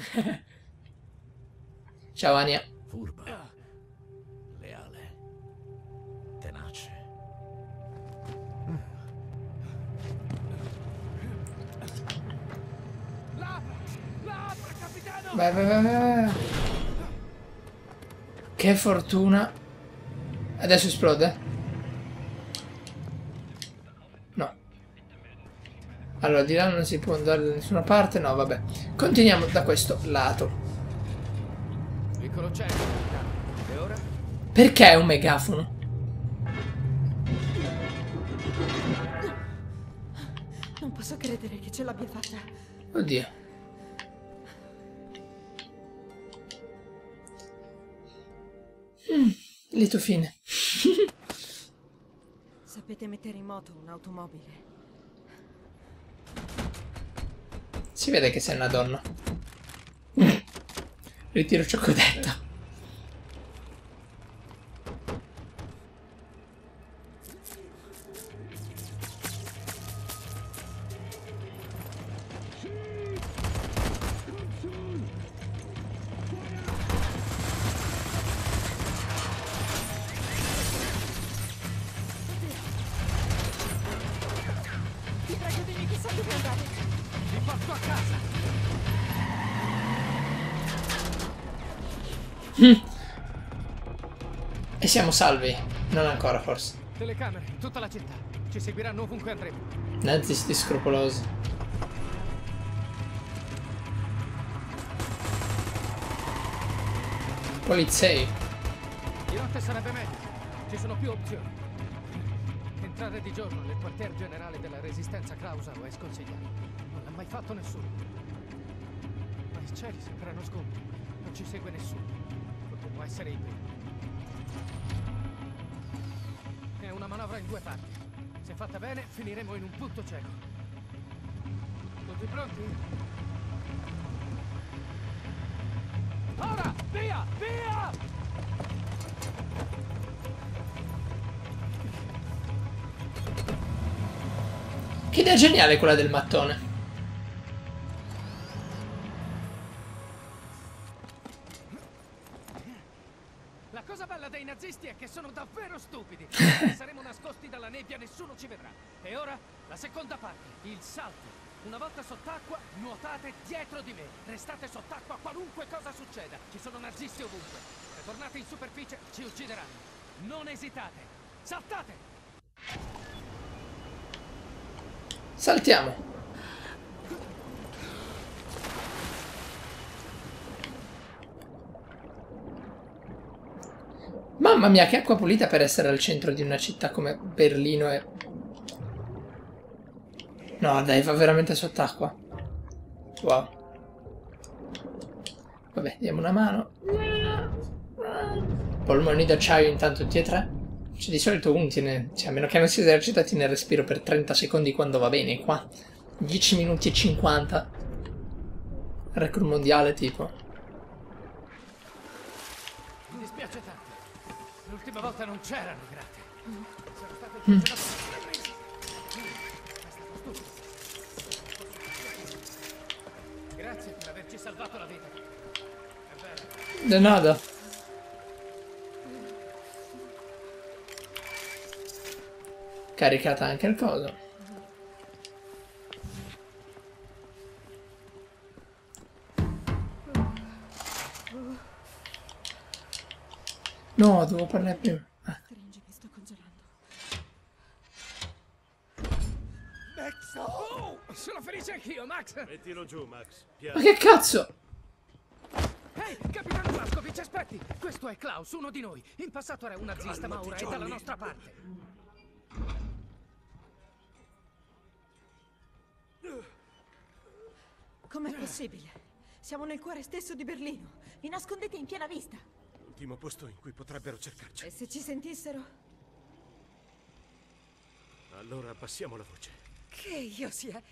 Ciao Ania. Furba. Leale. Tenace. Vai, vai, vai, vai. Che fortuna. Adesso esplode? Allora, di là non si può andare da nessuna parte. No, vabbè. Continuiamo da questo lato. Perché è un megafono? Non posso credere che ce l'abbia fatta. Oddio. Mm, lieto fine. Sapete mettere in moto un'automobile? Si vede che sei una donna. Ritiro ciò che ho detto. Ti prego dimmi che sai dove andare. Ti porto a casa! E siamo salvi. Non ancora, forse. Telecamere, tutta la città. Ci seguiranno ovunque andremo. Nazisti scrupolosi. Polizei. Di notte sarebbe meglio. Ci sono più opzioni. Entrare di giorno nel quartier generale della Resistenza Clausaro è sconsigliato. Mai fatto nessuno. Ma i cieli sembrano scomodi. Non ci segue nessuno. Potremmo essere i primi. È una manovra in due parti. Se fatta bene, finiremo in un punto cieco. Tutti pronti? Ora! Via! Via! Che idea geniale quella del mattone. Cosa bella dei nazisti è che sono davvero stupidi. Saremo nascosti dalla nebbia, nessuno ci vedrà. E ora la seconda parte, il salto. Una volta sott'acqua, nuotate dietro di me. Restate sott'acqua qualunque cosa succeda. Ci sono nazisti ovunque. Se tornate in superficie, ci uccideranno. Non esitate. Saltate! Saltiamo. Mamma mia, che acqua pulita per essere al centro di una città come Berlino e... No, dai, va veramente sott'acqua. Wow. Vabbè, diamo una mano. Polmoni d'acciaio intanto tutti e tre. Cioè, di solito uno tiene... Cioè, a meno che non si esercita, tiene il respiro per 30 secondi quando va bene. Qua 10 minuti e 50. Record mondiale, tipo. Mi dispiace tanto. L'ultima volta non c'erano i grati. Sono state congelate. Grazie per averci salvato la vita. De nada. Caricata anche il coso. No, devo parlare prima. Ah, Stringi, mi sto congelando. Oh, sono felice anch'io, Max. Mettilo giù, Max. Ma Piano. che cazzo? Ehi, capitano Blaskovic, aspetti! Questo è Klaus, uno di noi. In passato era un nazista, ma ora è dalla nostra parte. Com'è possibile? Siamo nel cuore stesso di Berlino. Vi nascondete in piena vista. L'ultimo posto in cui potrebbero cercarci. E se ci sentissero? Allora passiamo la voce. Che io sia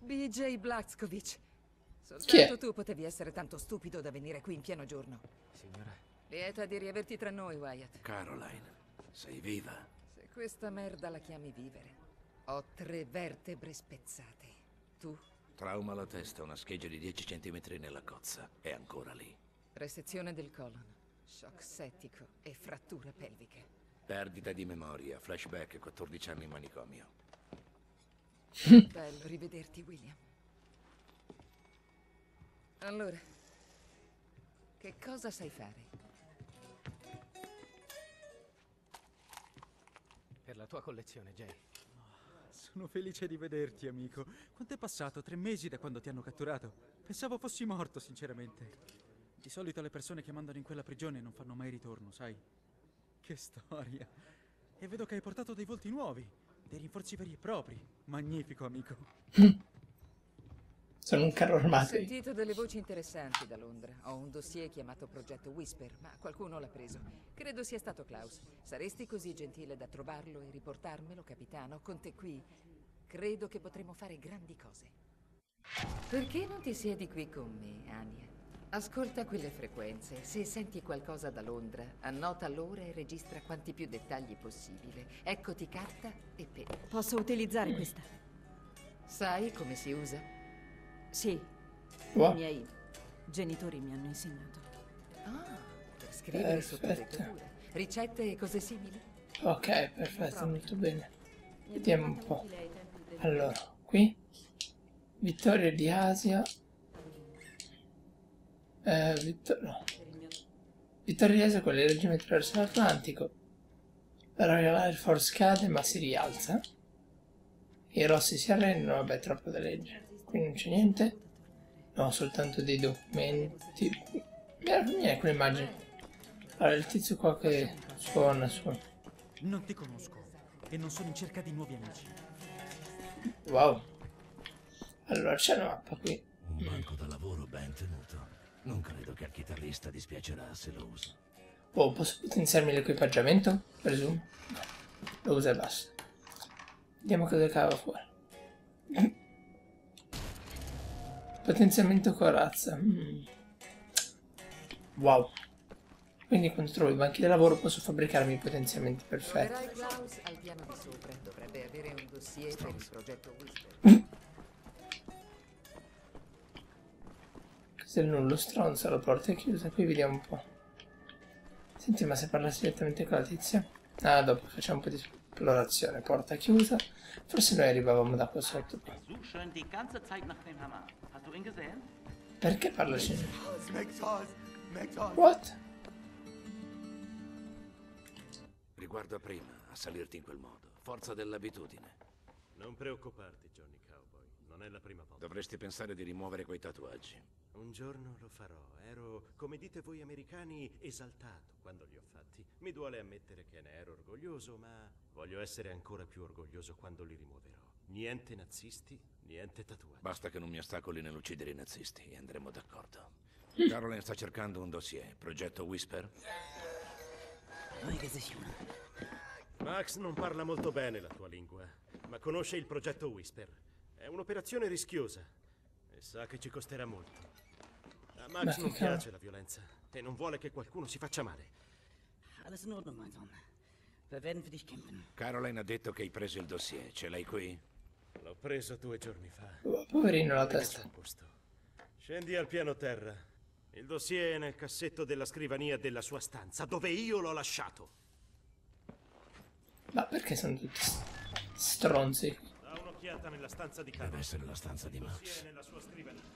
BJ Blazkowicz. Chi è? Soltanto tu potevi essere tanto stupido da venire qui in pieno giorno. Signora, Lieta di riaverti tra noi, Wyatt. Caroline, sei viva? Se questa merda la chiami vivere, ho tre vertebre spezzate. Tu Trauma alla testa, una scheggia di 10 cm nella cozza. È ancora lì. Resezione del colon, shock settico e fratture pelviche. Perdita di memoria, flashback, 14 anni in manicomio. Bello rivederti, William. Allora, che cosa sai fare? Per la tua collezione, Jay. Sono felice di vederti, amico. Quanto è passato? Tre mesi da quando ti hanno catturato? Pensavo fossi morto, sinceramente. Di solito le persone che mandano in quella prigione non fanno mai ritorno, sai? Che storia. E vedo che hai portato dei volti nuovi, dei rinforzi veri e propri. Magnifico, amico. Sono un carro Ho armato. sentito delle voci interessanti da Londra. Ho un dossier chiamato Progetto Whisper, ma qualcuno l'ha preso. Credo sia stato Klaus. Saresti così gentile da trovarlo e riportarmelo, capitano? Con te qui, credo che potremo fare grandi cose. Perché non ti siedi qui con me, Ania? Ascolta quelle frequenze. Se senti qualcosa da Londra, annota l'ora e registra quanti più dettagli possibile. Eccoti carta e penna. Posso utilizzare questa? Sai come si usa? Sì, Wow. i miei genitori mi hanno insegnato. Ah, per scrivere sotto Perfetto. dettatura. Ricette e cose simili? Ok, perfetto, molto bene. Vediamo un po'. Allora, qui. Vittoria di Asia. Eh, Vittor- no. Asia con il regime attraverso l'Atlantico. La Royal Air Force cade ma si rialza. I rossi si arrendono, vabbè, troppo da leggere. Qui non c'è niente. No, soltanto dei documenti. Mi familiare quell'immagine. Allora, il tizio qua che suona, suona. Non ti conosco e non sono in cerca di nuovi amici. Wow. Allora c'è una mappa qui. Un banco da lavoro ben tenuto. Non credo che al chitarrista dispiacerà se lo uso. Oh, posso potenziarmi l'equipaggiamento? Presumo. No. Lo usa e basta. Vediamo cosa cava fuori. Potenziamento corazza. Mm. Wow. Quindi quando trovo i banchi da lavoro posso fabbricarmi i potenziamenti perfetti. Se non lo stronzo, la porta è chiusa. Qui vediamo un po'. Senti, ma se parlassi direttamente con la tizia? Ah, dopo facciamo un po' di esplorazione. Porta chiusa. Forse noi arrivavamo da qua sotto. Perché parla cinese? What? Riguardo a prima, a salirti in quel modo. Forza dell'abitudine. Non preoccuparti, Johnny Cowboy. Non è la prima volta. Dovresti pensare di rimuovere quei tatuaggi. Un giorno lo farò. Ero, come dite voi americani, esaltato quando li ho fatti. Mi duole ammettere che ne ero orgoglioso, ma voglio essere ancora più orgoglioso quando li rimuoverò. Niente nazisti, niente tatuaggi. Basta che non mi ostacoli nell'uccidere i nazisti e andremo d'accordo. Caroline sta cercando un dossier. Progetto Whisper? Max non parla molto bene la tua lingua, ma conosce il progetto Whisper. È un'operazione rischiosa e sa che ci costerà molto. A Ma Max che non cavolo. piace la violenza e non vuole che qualcuno si faccia male. Alles in Ordnung, mein Sohn. Wir werden für dich kämpfen. Caroline ha detto che hai preso il dossier. Ce l'hai qui? L'ho preso due giorni fa. Oh, poverino la testa. Scendi al piano terra. Il dossier è nel cassetto della scrivania della sua stanza, dove io l'ho lasciato. Ma perché sono tutti stronzi? Da un'occhiata nella stanza di Deve Carlo. essere la stanza di Il dossier Max. è nella sua scrivania.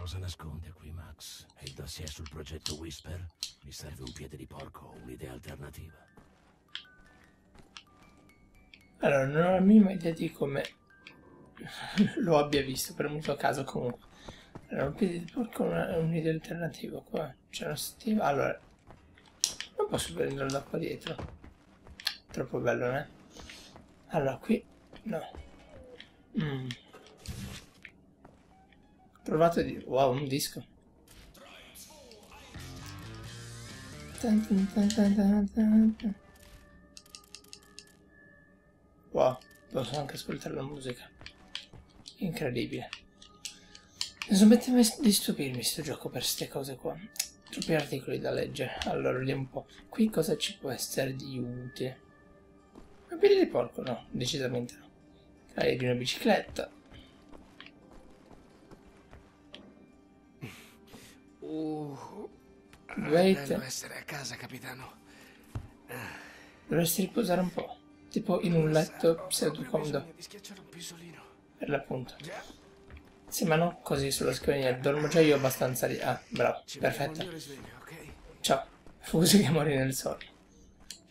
Cosa nasconde qui Max? È il dossier sul progetto Whisper? Mi serve un piede di porco o un'idea alternativa. Allora, non ho la minima idea di come lo abbia visto, per molto caso comunque. Allora, un piede di porco è un'idea alternativa qua. C'è una stiva. Allora, non posso prenderlo da qua dietro. Troppo bello, né? Allora, qui... No. Mm. Provato di... Wow, un disco. Wow, posso anche ascoltare la musica. Incredibile. Non smette mai di stupirmi sto gioco per ste cose qua. Troppi articoli da leggere. Allora, vediamo un po'. Qui cosa ci può essere di utile? Un piede di porco? No, decisamente no. Caia di una bicicletta. Wait. Bello essere a casa, capitano. Dovresti riposare un po'. Tipo in un letto pseudo comodo. Di schiacciare un pisolino. Per l'appunto. Sì, ma non così sulla scrivania. Dormo già io abbastanza lì. Ah, bravo. Perfetto. Ciao. Fusi che morì nel sonno.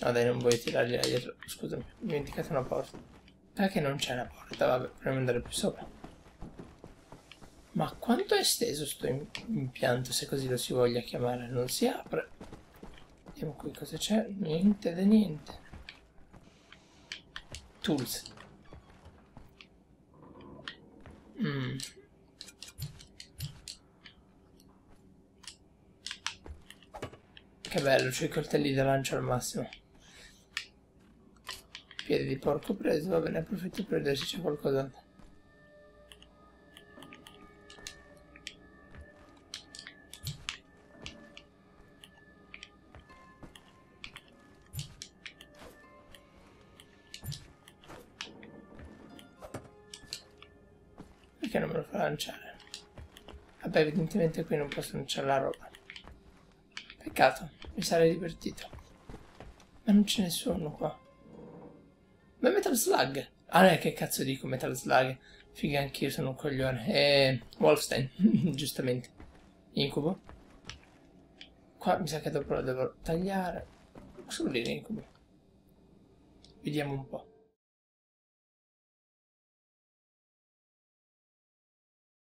No dai, non vuoi tirargli dietro. Scusami, mi ho dimenticato una porta. Perché non c'è una porta? Vabbè, proviamo ad andare più sopra. Ma quanto è esteso sto im- impianto, se così lo si voglia chiamare? Non si apre. Vediamo qui cosa c'è. Niente da niente. Tools. Mm. Che bello, c'ho i coltelli da lancio al massimo. Piedi di porco preso, va bene, approfitto per vedere se c'è qualcosa. Perché non me lo fa lanciare? Vabbè, evidentemente qui non posso lanciare la roba. Peccato, mi sarei divertito. Ma non c'è nessuno qua. Ma Metal Slug! Ah, eh, che cazzo dico Metal Slug? Figa, anch'io sono un coglione. E... Wolfstein, giustamente. Incubo. Qua mi sa che dopo lo devo tagliare. Solo lì l'incubo. Vediamo un po'.